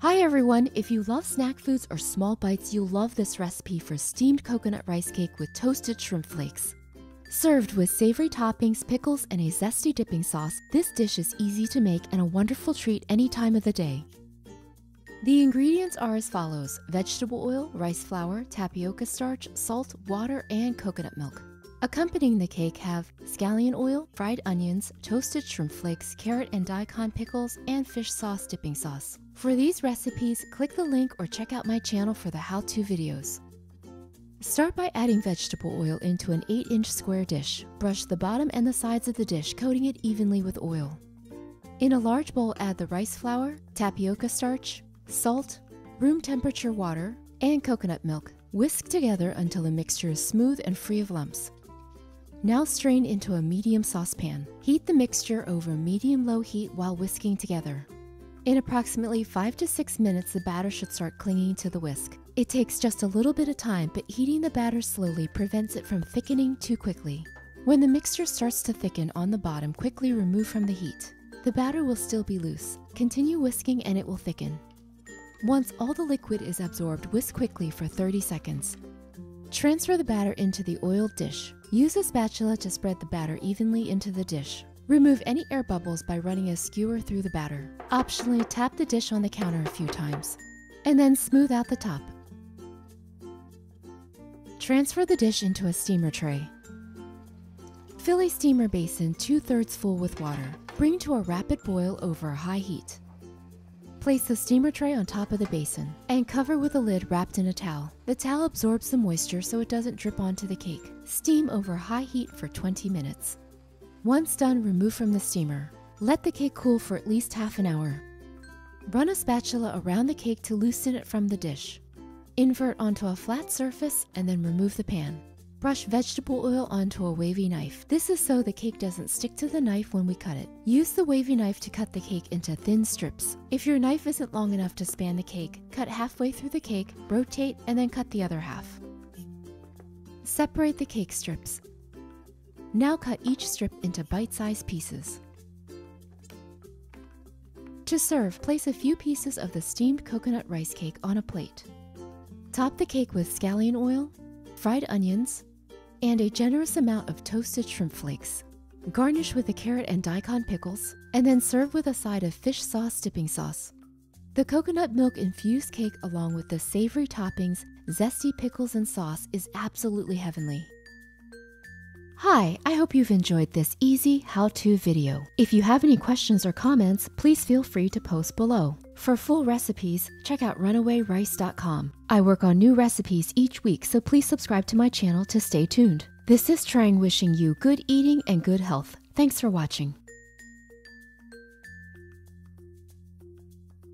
Hi everyone! If you love snack foods or small bites, you'll love this recipe for steamed coconut rice cake with toasted shrimp flakes. Served with savory toppings, pickles, and a zesty dipping sauce, this dish is easy to make and a wonderful treat any time of the day. The ingredients are as follows vegetable oil, rice flour, tapioca starch, salt, water, and coconut milk. Accompanying the cake have scallion oil, fried onions, toasted shrimp flakes, carrot and daikon pickles, and fish sauce dipping sauce. For these recipes, click the link or check out my channel for the how-to videos. Start by adding vegetable oil into an 8-inch square dish. Brush the bottom and the sides of the dish, coating it evenly with oil. In a large bowl, add the rice flour, tapioca starch, salt, room temperature water, and coconut milk. Whisk together until the mixture is smooth and free of lumps. Now strain into a medium saucepan. Heat the mixture over medium-low heat while whisking together. In approximately 5 to 6 minutes, the batter should start clinging to the whisk. It takes just a little bit of time, but heating the batter slowly prevents it from thickening too quickly. When the mixture starts to thicken on the bottom, quickly remove from the heat. The batter will still be loose. Continue whisking and it will thicken. Once all the liquid is absorbed, whisk quickly for 30 seconds. Transfer the batter into the oiled dish. Use a spatula to spread the batter evenly into the dish. Remove any air bubbles by running a skewer through the batter. Optionally, tap the dish on the counter a few times. And then smooth out the top. Transfer the dish into a steamer tray. Fill a steamer basin two thirds full with water. Bring to a rapid boil over high heat. Place the steamer tray on top of the basin and cover with a lid wrapped in a towel. The towel absorbs the moisture so it doesn't drip onto the cake. Steam over high heat for 20 minutes. Once done, remove from the steamer. Let the cake cool for at least half an hour. Run a spatula around the cake to loosen it from the dish. Invert onto a flat surface and then remove the pan. Brush vegetable oil onto a wavy knife. This is so the cake doesn't stick to the knife when we cut it. Use the wavy knife to cut the cake into thin strips. If your knife isn't long enough to span the cake, cut halfway through the cake, rotate, and then cut the other half. Separate the cake strips. Now cut each strip into bite-sized pieces. To serve, place a few pieces of the steamed coconut rice cake on a plate. Top the cake with scallion oil, fried onions, and a generous amount of toasted shrimp flakes. Garnish with the carrot and daikon pickles, and then serve with a side of fish sauce dipping sauce. The coconut milk infused cake along with the savory toppings, zesty pickles, and sauce is absolutely heavenly. Hi, I hope you've enjoyed this easy how-to video. If you have any questions or comments, please feel free to post below. For full recipes, check out runawayrice.com. I work on new recipes each week, so please subscribe to my channel to stay tuned. This is Trang wishing you good eating and good health. Thanks for watching.